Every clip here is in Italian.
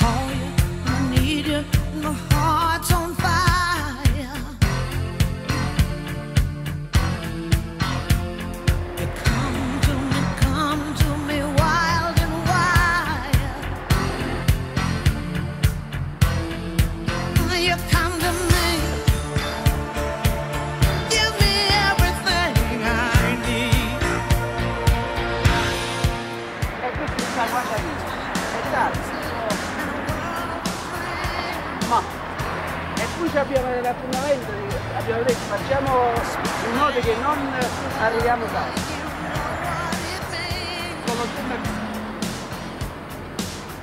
call you, facciamo in modo che non arriviamo tardi.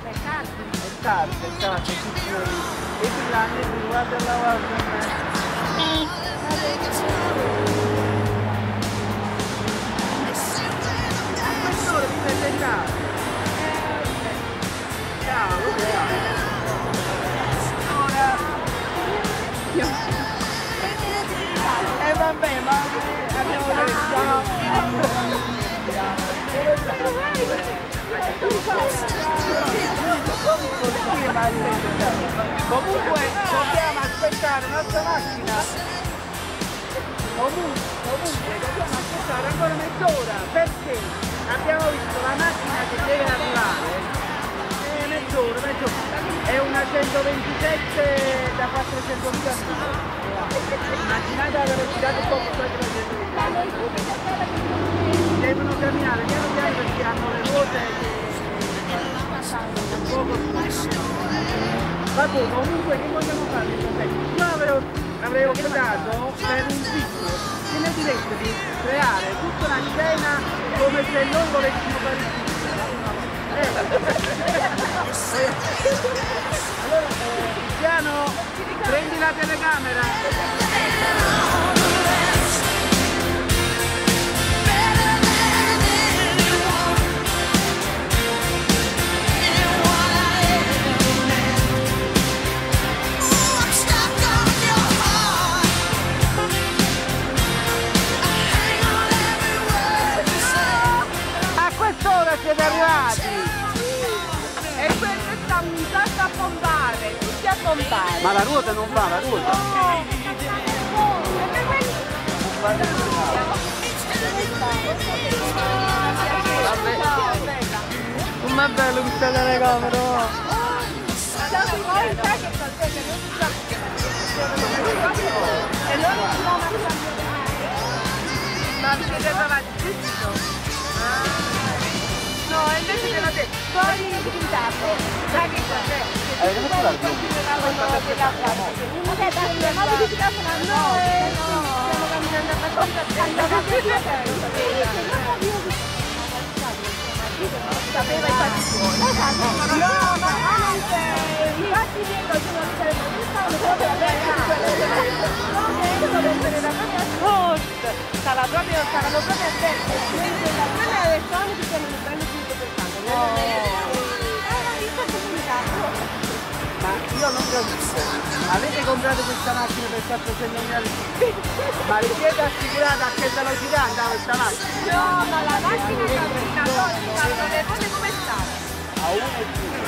È tardi. è tardi, è tardi. E qui grande, guarda la guarda. Se noi volessimo fare. Allora, eh, Cristiano, prendi la telecamera. Arrivati! E questo sta puntando a pompare, tutti a pompare. Ma la ruota non va, la ruota! Com'è bello questa telecamera! E noi non Ma vi siete trovati subito? No, invece te l'ho detto, poi pintato. Sai che cos'è? Eh, come fa la? Vabbè, basta, ma vi a no, eh, no, stiamo camminando abbastanza Sapeva i fatti suoi. No, ma anche i fatti sono a la propria host, sarà proprio, a destra, quella è Sony che sono più interessante. Ma io non capisco, avete comprato questa macchina per 400 mila Ma vi siete assicurati a che velocità andava questa macchina? No, ma la macchina cammina, fanno le cose come stanno. A 1 e 2.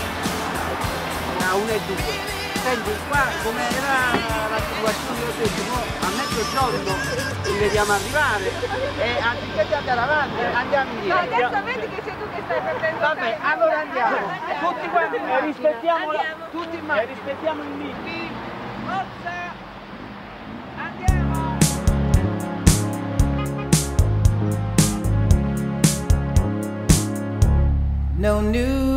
A 1 e 2. Senti, qua come era la situazione io mo a mezzogiorno ci vediamo arrivare e anziché andare avanti andiamo indietro. adesso vedi che sei tu Vabbè, tempo. allora andiamo. Tutti quanti in macchina. rispettiamo, la, tutti in macchina. rispettiamo il limite. Forza! Andiamo! No New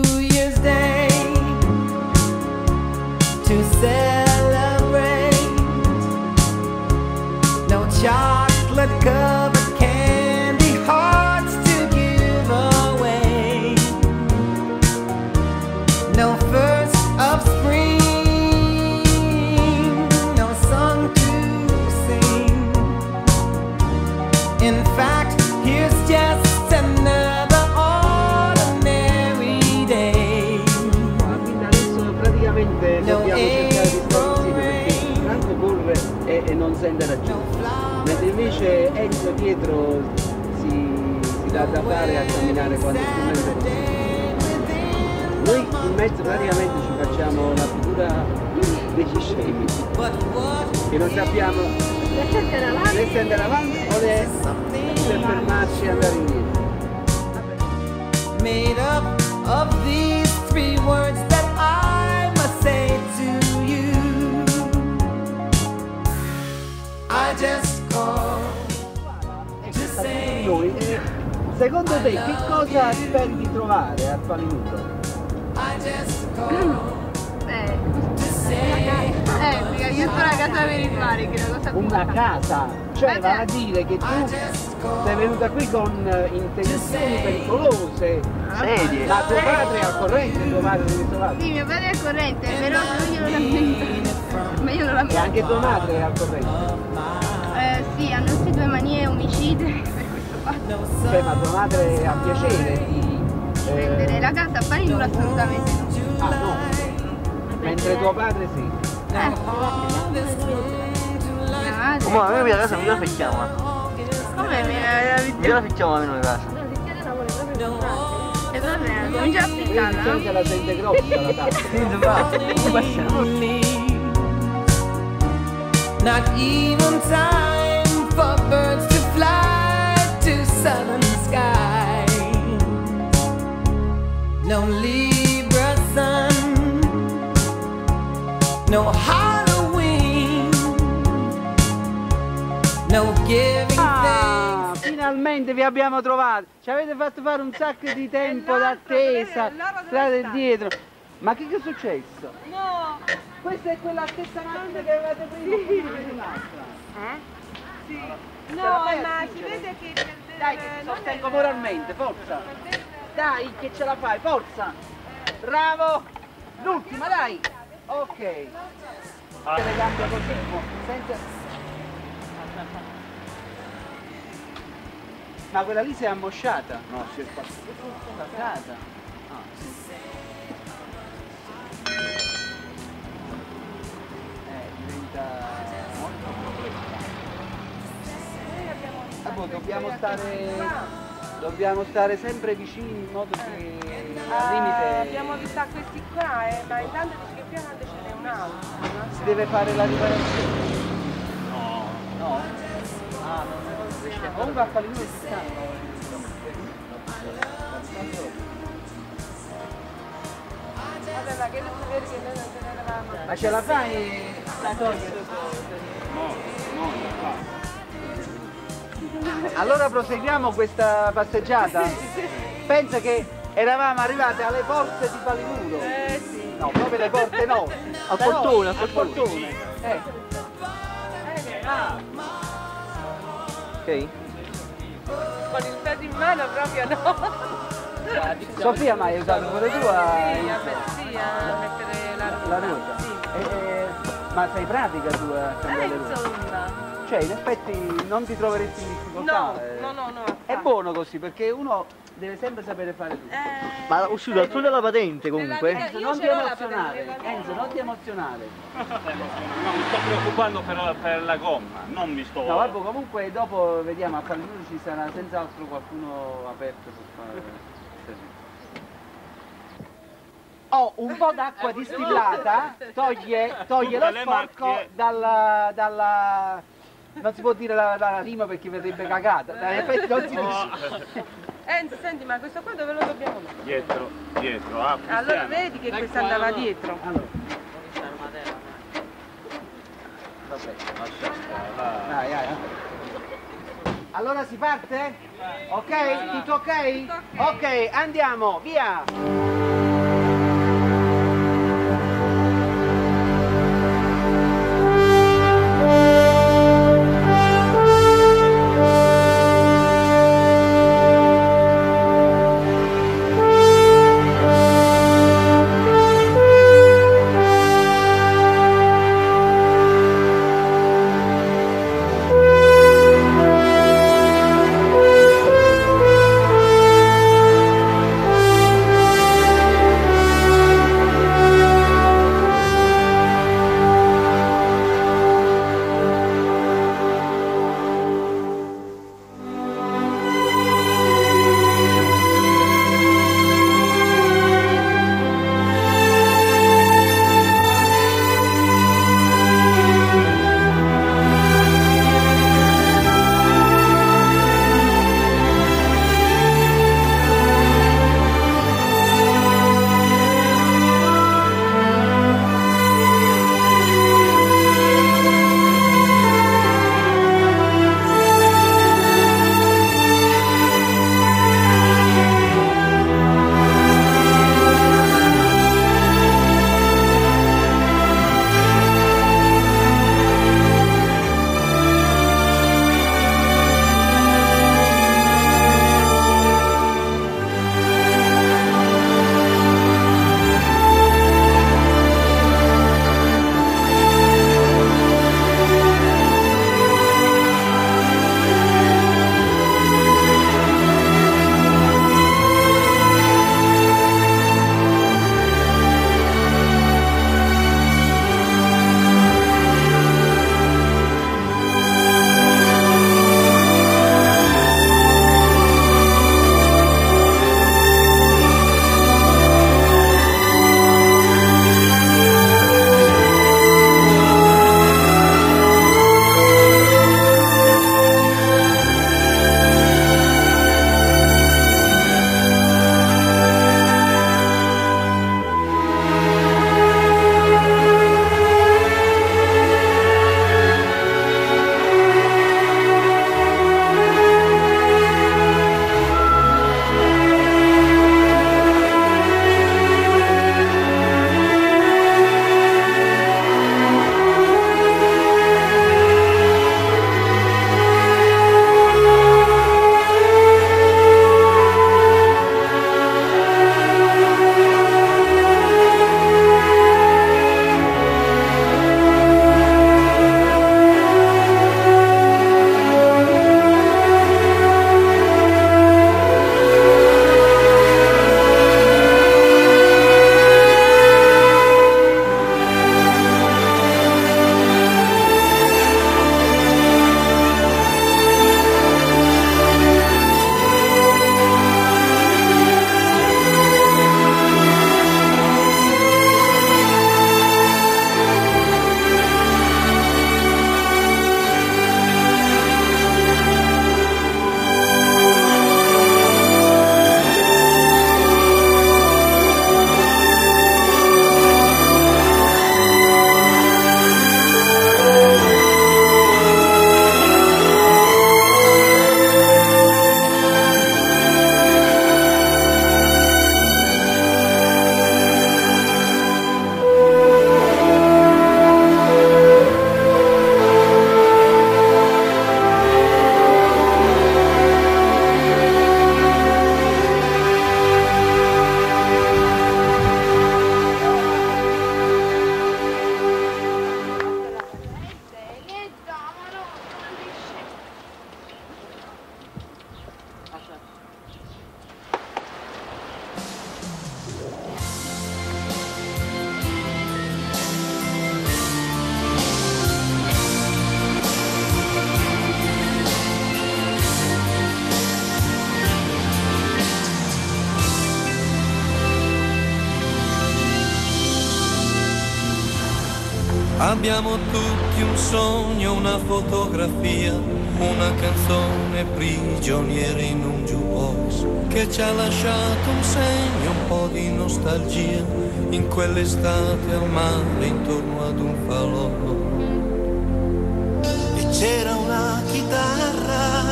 e, e gente. flowers. Mentre invece Enzo dietro si, si dà da fare a camminare quanto più. Noi in mezzo praticamente ci facciamo la figura degli scemi, che non sappiamo se andare avanti o se fermarci e andare indietro. Noi, eh, secondo te che cosa speri di trovare al Palinudo? I just called Eh, eh, io sono a casa per i mari, che è una cosa più Una casa, cioè va a dire che tu I just called sei venuta qui con eh, intenzioni pericolose, Sedie. ma tuo padre è al corrente, tuo padre deve trovare. Sì, mio padre è corrente, però io lo lamento. Ma io lo E lamento. anche tua madre è al corrente. Eh, manie omicide per questo fatto. Cioè, ma tua madre ha piacere di... eh, Prendere la casa a fare nulla assolutamente no. Ah no, mentre tuo padre sì. Eh, madre. Ma a me la casa non la facciamo. Come mi la Io la facciamo a noi la casa. E va bene, comincia a Quindi piccarla, se la sente grossa la tazza. Quindi va. Not even time for to southern skies. No Libra sun, no Halloween, no giving Ah, thanks. finalmente vi abbiamo trovato. Ci avete fatto fare un sacco di tempo d'attesa, strada e dietro. Ma che, che è successo? No! Questa è quella stessa macchina che avevate prima. Sì. Ce la No, ma si vede che... Dai, che ti sostengo moralmente, forza. Dai, che ce la fai, forza. Bravo. L'ultima, dai. Ok. Le gambe così, senza... Ma quella lì si è ammosciata? No, si è spaccata. Ah. Eh, diventa Ah, boh, dobbiamo stare dobbiamo stare sempre vicini in modo che al limite Eh, abbiamo visto questi qua, eh, ma intanto dice che più avanti ce n'è un altro. si deve fare la riparazione. No. No? Ah, non si riesce. Comunque a fare ci stanno. Vabbè, ma che non si vede che noi non ce ne eravamo. Ma ce la fai a togliere? Allora proseguiamo questa passeggiata? Pensa che eravamo arrivate alle porte di Palinuro. Eh sì. No, proprio le porte no. A Però- portone, a a portone. Eh. Ah, Ok? Con il peso in mano proprio no. Sofia mi hai aiutato pure tu a... Sì, vabbè, sì, a mettere la ruota. La ruota? Sì. Eh, ma sei pratica tu a Eh, cambiare le ruote? insomma. Cioè, in effetti non ti troveresti in difficoltà. No, eh. no, no, no. È buono così perché uno deve sempre sapere fare tutto. Eh, Ma uscito dal solo della patente comunque. Enzo, non ti emozionare. patente, Enzo, non ti emozionare. No, mi sto preoccupando per, per la gomma, non mi sto... No, vabbè, comunque dopo vediamo a Palinuro ci sarà senz'altro qualcuno aperto per fare servizio. Ho un po' d'acqua distillata, toglie, toglie lo sporco dalla, dalla... Non si può dire la, la rima perché verrebbe cagata, in effetti non si dice. Enzo, senti, ma questo qua dove lo dobbiamo mettere? Dietro, dietro, ah, Allora vedi che questo andava dietro. Allora, vabbè. Lascia stare, dai, dai. Allora si parte? Ok? Tutto ok? Ok, andiamo, via! Abbiamo tutti un sogno, una fotografia, una canzone prigioniera in un jukebox che ci ha lasciato un segno, un po' di nostalgia in quell'estate al mare intorno ad un falò. E c'era una chitarra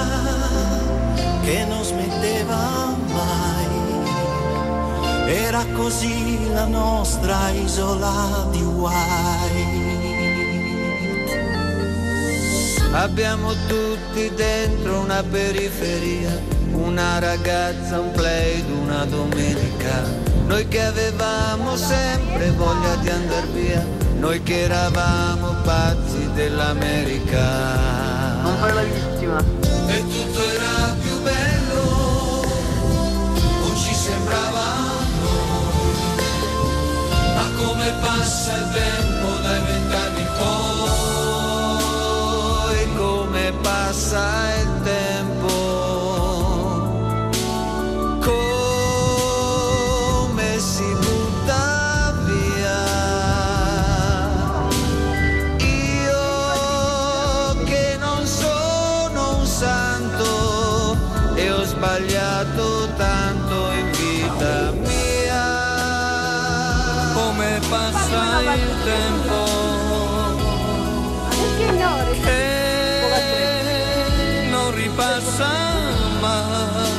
che non smetteva mai. Era così la nostra isola di White. Abbiamo tutti dentro una periferia, una ragazza, un play una domenica. Noi che avevamo sempre voglia di andar via, noi che eravamo pazzi dell'America. Non fare la vittima. E tutto era più bello, non ci sembrava a noi. Ma come passa il tempo passa il tempo. Perché no? E non ripassa mai.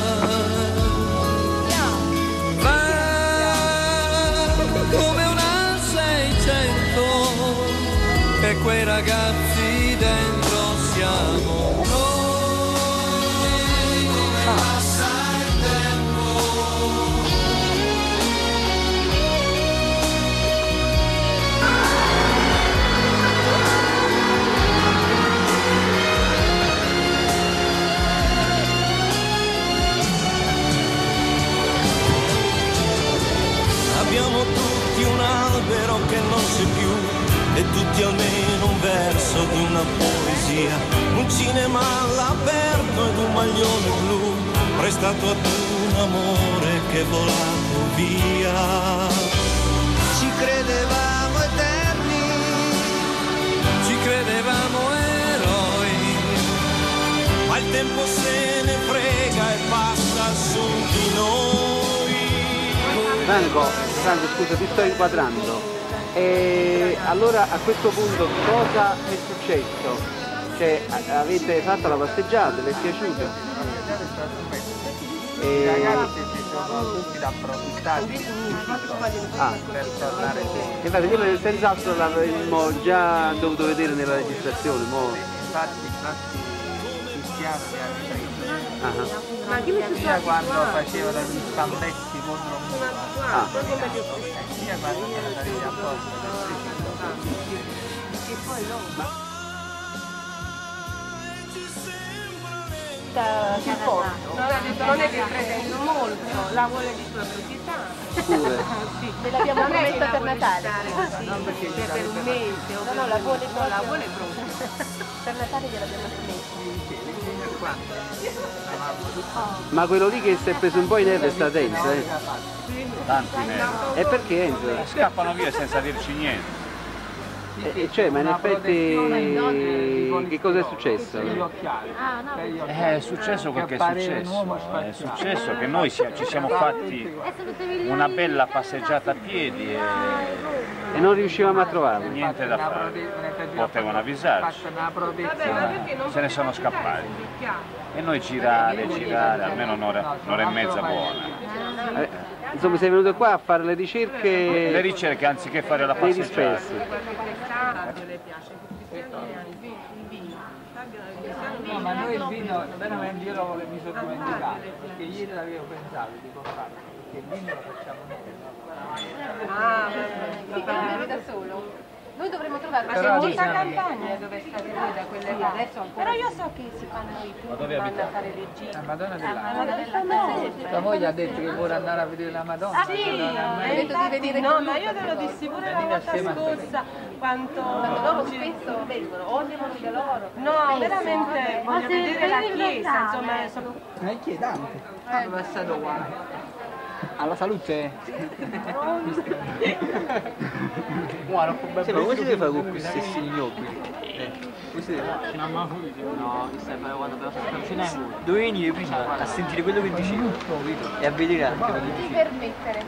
Va come una 600 e quei ragazzi dentro albero che non c'è più e tutti almeno un verso di una poesia, un cinema all'aperto ed un maglione blu prestato ad un amore che è volato via. Ci credevamo eterni, ci credevamo eroi. Ma il tempo se ne frega e passa su di noi. Franco, Franco scusa ti sto inquadrando. E allora a questo punto cosa è successo? Cioè avete fatto la passeggiata, vi è piaciuto? I E... ragazzi si sono tutti approfittati Ah, per tornare su. infatti quello senz'altro l'avremmo già dovuto vedere nella registrazione. mo- Infatti cristiano che ha ripreso ah, Ma che mi quando facevano gli spalletti contro un muro, ah. sia quando sono andati a posto. Si porta. Non è che pretendo molto, la vuole di sua proprietà. Sì. Me l'abbiamo promessa per Natale. Sì, cioè per un mese. No, no, la vuole no, la vuole proprio. Per Natale gliel'abbiamo promessa. Ma quello lì che si è preso un po' in neve sta Enzo, eh? Tanti neri. E perché Enzo? Scappano via senza dirci niente. E, e cioè, ma in effetti che cosa è successo? Gli occhiali. È successo quel che è successo. È successo che noi ci siamo fatti una bella passeggiata a piedi e E non riuscivamo a trovarlo. niente da fare. Potevano avvisarci. Se ne sono scappati. E noi girare, girare, almeno un'ora, un'ora e mezza buona. Eh, insomma, sei venuto qua a fare le ricerche Le ricerche anziché fare la passeggiata. No, ma noi il vino, veramente io lo mi sono dimenticato, perché ieri l'avevo pensato di portarlo, perché il vino lo facciamo noi. Ah, sì, che bevi da solo. Noi dovremmo trovare Però c'è molta campagna dove state voi da quelle là. Adesso Però io so che si fanno i tour, dove vanno a fare le gite. La Madonna Ah, dell'Acqua. ma? Tua moglie ha detto che vuole andare a vedere la Madonna. Sì, ha mai- hai detto di venire No, ma io te lo dissi pure la volta scorsa, quanto... Quando loro spesso vengono, o devono da loro. No, veramente voglio vedere la chiesa, insomma, so- Ma è chiedante. Sono passato qua. Alla salute? Guarda, sì, ma come si deve fare con questi signori? Eh, si deve fare? No, stai fare quando però non ce n'è Dove venire prima a sentire quello che dicevo e a vedere anche quello che Non ti permettere.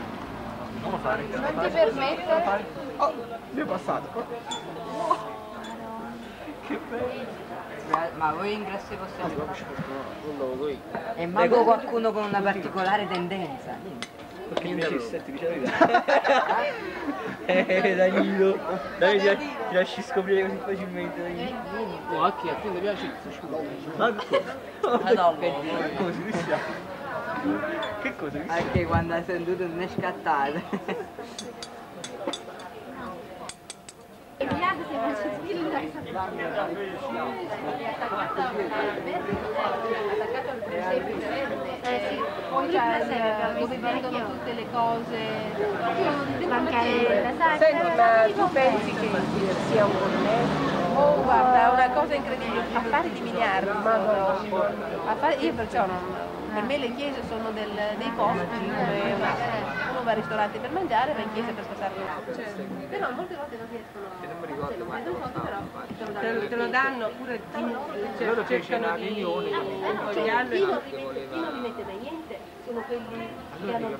Come fare? Non ti permettere. Oh, mi è passato. Ma voi ingressi possiamo E manco qualcuno con una particolare tendenza. Perché mi dice, ti dice la verità. Eh, Danilo, Danilo ti, ti lasci scoprire così facilmente. Oh, a chi? A te ti piace? Ma che cosa? Madonna. Che cosa, Cristiano? Che cosa, Cristiano? Anche quando hai sentito non è scattato. Attaccato al presepe verde. Eh sì. Poi c'è dove vendono tutte le cose. Senti, ma tu pensi che sia un collegio? Oh, guarda, è una cosa incredibile, affari di miliardi. Affari- io perciò non, per me le chiese sono del- dei posti uno va al ristorante per mangiare, va in chiesa per passare il tempo. Però molte volte non riescono a... Non mi ricordo mai te lo, te lo danno oppure ti, cioè, Loro cercano di Cioè, invogliarlo chi e- non rimette, chi non rimette mai niente sono quelli che hanno eh,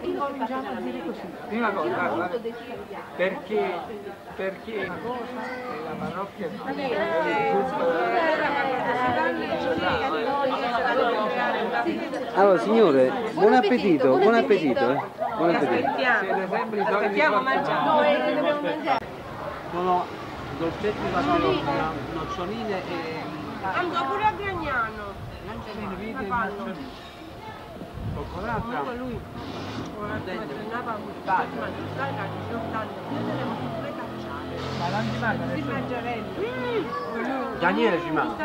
chi non rimette a dire così. Prima cosa, guarda, molto guarda, desiderato. perché, perché la parrocchia no. Allora signore, buon appetito, buon appetito, eh. Buon appetito. Siete sempre i soliti Aspettiamo, mangiamo. Noi dobbiamo mangiare. Sono dolcetti di patarotta, noccioline e Andò pure a Gragnano. vite Ma fanno? coccolata. Comunque lui tornava a buttare, ma tu sai che anni 80 noi Daniele ci manca.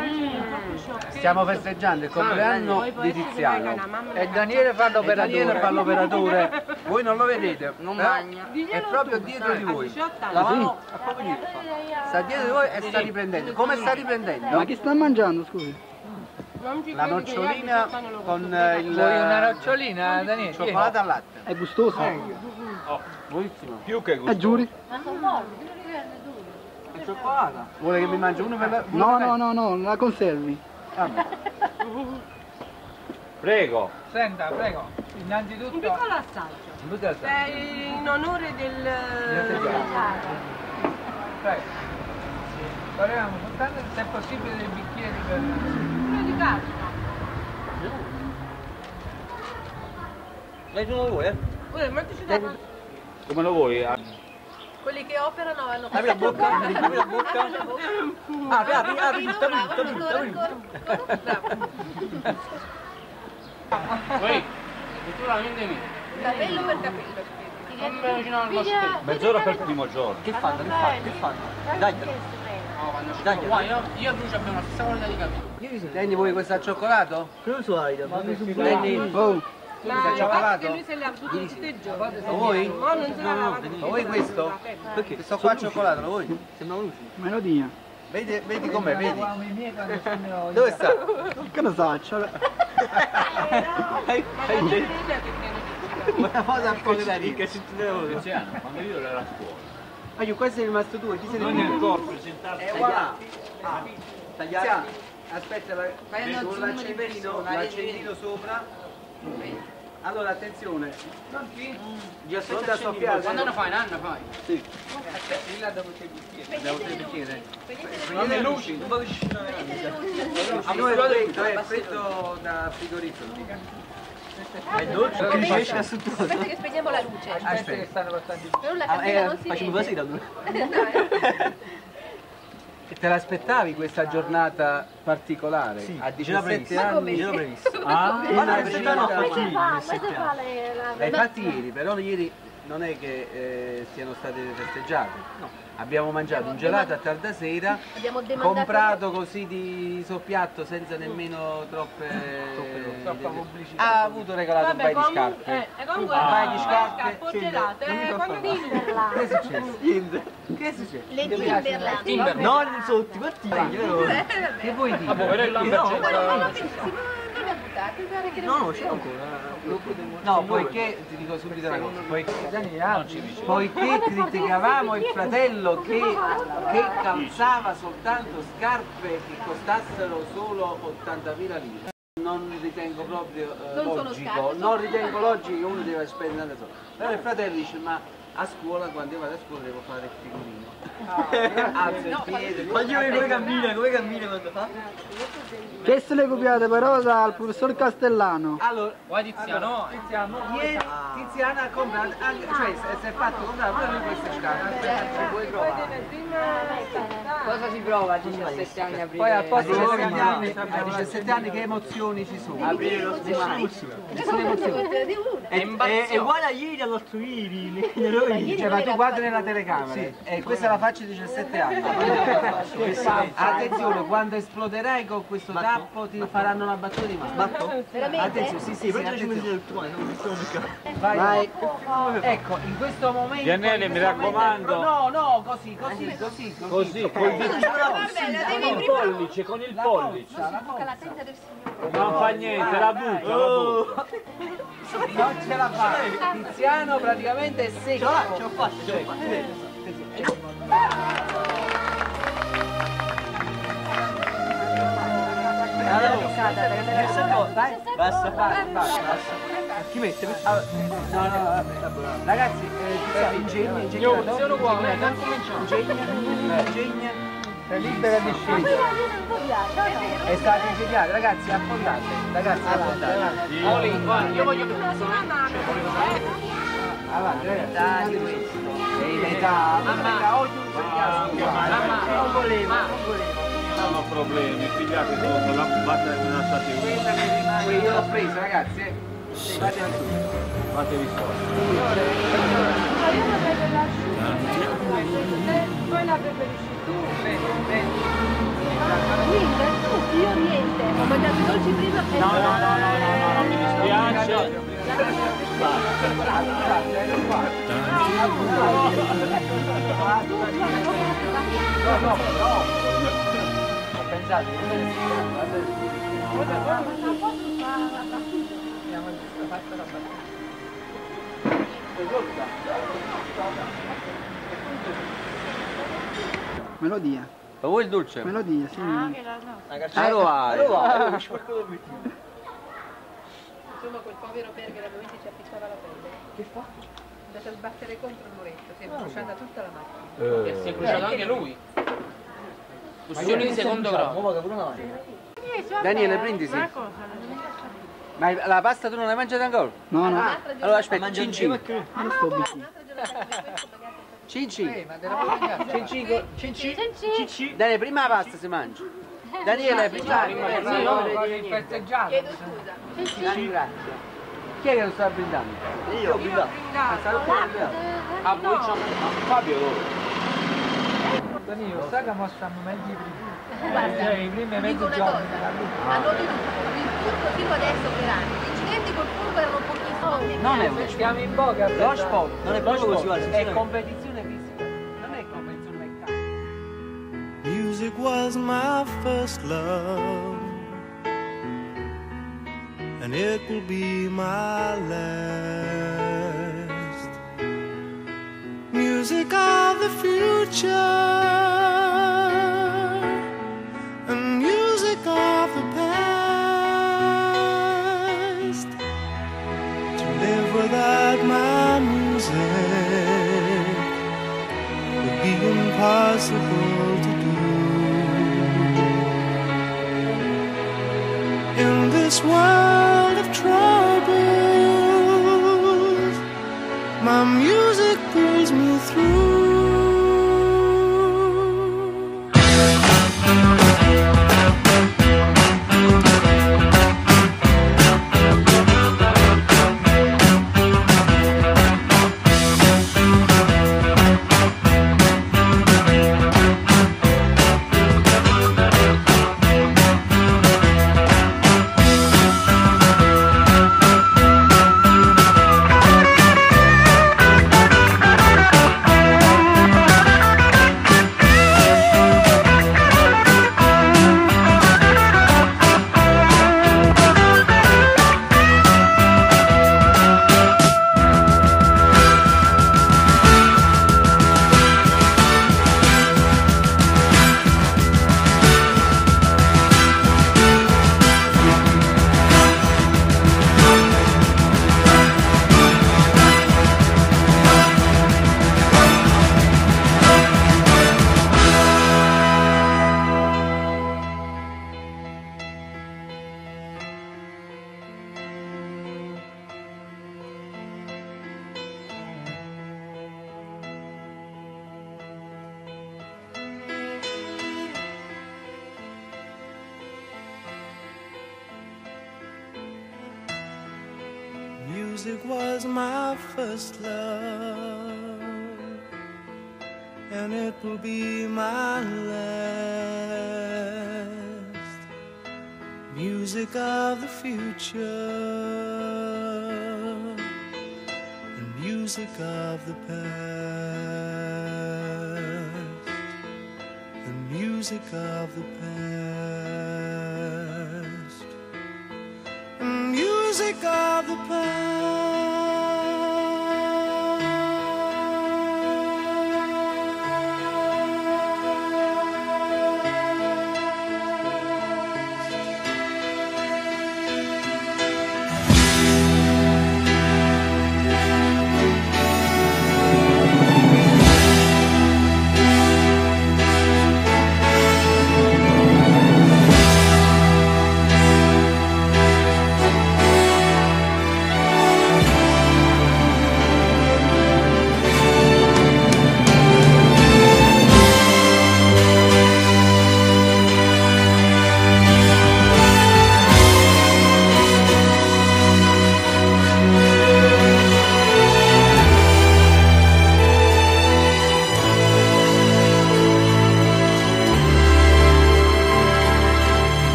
Stiamo festeggiando il compleanno di Tiziano e Daniele fa l'operatore. Daniele fa l'operatore. Voi non lo vedete? Non eh? magna. È proprio dietro di voi. 18 La anni. mano è proprio dietro. Sta dietro di voi e sta riprendendo. Come sta riprendendo? Ma che sta mangiando, scusi? La a nocciolina 18 anni lo con eh, il Vuoi una nocciolina, Daniele? cioccolato al latte. È gustoso? Oh, buonissimo. Più che Eh, giuri? Ma sono morbidi, non li prende duro. È cioccolata. Vuole che mi mangi uno per la... No, no, no, no, la conservi. Vabbè. Prego. Senta, prego, Un innanzitutto... piccolo assaggio. Tutte le È in onore del... Prego. Volevamo soltanto, se è possibile, dei bicchieri per... Pure di carta. Lei sono voi, eh? Come lo vuoi? Ah, Quelli che operano hanno Apri la bocca, apri la bocca. Apri, apri, apri, tutta tutta tutta Poi, naturalmente mi. Capello per capello. Mezz'ora per il primo giorno. Che fanno? Che fanno? Che fanno? Dai, dai. Guarda, io, io e Lucio abbiamo la stessa qualità di capelli. Prendi voi questo al cioccolato? Non so, Aida. Prendi. Oh, Tu sei cioccolato? lui se l'ha avuto tutti i giorni. Voi? No, non se l'ha lavato. Ma vuoi questo? perché? Questo qua al cioccolato, lo vuoi? Sembra luci. Melodia. Vedi, vedi com'è, vedi? Dove sta? Che ne sa? c'ha- Una cosa un po' da ricca, ci tenevo. Quando io ero a scuola. Ma io questo è rimasto tuo, chi se ne Non nel frega? corpo, presentato. E voilà. Tagliati. Aspetta, la- Fai persona, l'accendino sopra. Allora attenzione, Già non da soffiare. Quando ne fai? Un anno fai? Sì. Di là dove c'è il bicchiere. Devo te bicchiere. Non le luci. A noi è freddo, è freddo da frigorifero. È dolce? Che riesce a su tutto. Aspetta che spegniamo la luce. Aspetta che stanno passando Però la Ah, eh, non si facciamo così da due. E te l'aspettavi questa giornata particolare? Sì, a ce l'ha 17 previsto. Ma anni? come? Ce l'ho previsto. Ah, no. Ma se fa le- la... L'hai fatti ieri, però ieri non è che eh, siano state festeggiate. Abbiamo mangiato un gelato a tarda sera, Abbiamo comprato così di soppiatto senza nemmeno troppe... troppa pubblicità. Ha avuto regalato un Vabbè, paio di scarpe. eh, comunque, Un paio di la scarpe. scarpa gelato, eh, quando. Timberland. Che è successo? Che è successo? Le Timberland. Timberland. No, non quanti. Eh, vabbè. Che vuoi dire? Vabbè, però il No, No, no, c'è ancora. No, poiché ti dico subito una cosa, poiché, poiché criticavamo il fratello che, che calzava soltanto scarpe che costassero solo 80.000 lire. Non ritengo proprio eh, logico, non ritengo logico che uno deve spendere tanto. Soldi. Però il fratello dice ma a scuola, quando io vado a scuola devo fare il figurino. Alzo il piede. Ma io come cammina, come cammina quando fa? Che se le copiate però dal professor Castellano? Allora, Guarda Tiziano, Tiziano, ieri Tiziana ha comprato, anche, cioè si- è fatto comprare pure lui queste scarpe. Ci puoi provare. Cosa si prova a 17 anni a? Poi a posto 17 anni, a 17 anni che emozioni ci sono? Aprire lo sono emozioni. È, è uguale a ieri all'altro ieri. Cioè, ma tu guardi nella telecamera e questa è la faccia di 17 anni. Attenzione, quando esploderai con questo tappo ti faranno una battuta di mano. Attenzione, sì, sì, sì, attenzione. Vai, vai. Ecco, in questo momento. Giannelli, in mi raccomando. No, no, così, così, così. Così, col dito. Con il pollice, con il pollice. la tenda del Signore. Non fa niente, la butta, la butta. Non ce la fa. Tiziano praticamente è secco. Ce l'ho fatta, ce l'ho fatta. Basta. vai, basta. Chi mette? Ah, No, no, vabbè, Ragazzi, eh, Tiziano, ingegno, ingegno. sono uguale, non cominciamo. Ingegno, ingegno. È libera di scegliere. È stato ingegnato, ragazzi, affondate. Ragazzi, affondate. Oli, io voglio che Avanti, ragazzi. Sei metà, metà, oggi un segnale. Non volevo, non volevo. Non ho problemi, pigliate tutto, la batta è una state Quella che rimane, io l'ho presa, ragazzi. eh. Fate anche tu. fatevi forza. Poi la preferisci tu. Ho mangiato i dolci prima No, no, no, no, no, no, mi dispiace. No, no, no. Ho pensato. Melodia. Ma vuoi il dolce? Melodia, sì. Allora, allora. Insomma quel povero Berger ovviamente ci appiccava la pelle. Che fa? È andato a sbattere contro il muretto, si è bruciata tutta la macchina. E si è bruciato anche lui. Ustioni di secondo grado. Daniele, prendisi. Ma la pasta tu non l'hai mangiata ancora? No, no. Allora aspetta, cin cin. Non sto vicino. Cin cin. Eh, ma della mangiata. Cin cin. Cin cin. Daniele, prima la pasta si mangia. Daniele, prima. Eh, no, voglio il festeggiato. Chiedo scusa. Ah, grazie. Chi è che lo sta brindando? Io ho guidato. A voi c'ho Fabio dove? Danilo, sai che mo stanno meglio i primi? Guarda, Cioè, i primi dico mezzi una giorni hanno tenuto il furbo fino adesso per anni, Non è un Stiamo in boga. Lo sport. Non è Lo proprio così, sport guarda, È competizione fisica. Non è competizione meccanica. Music was my first love, and it will be my last. Music of the future, impossible to do. In this world of troubles, my music pulls me through. My first love, and it will be my last. Music of the future, and music of the past, and music of the past, and music of the past.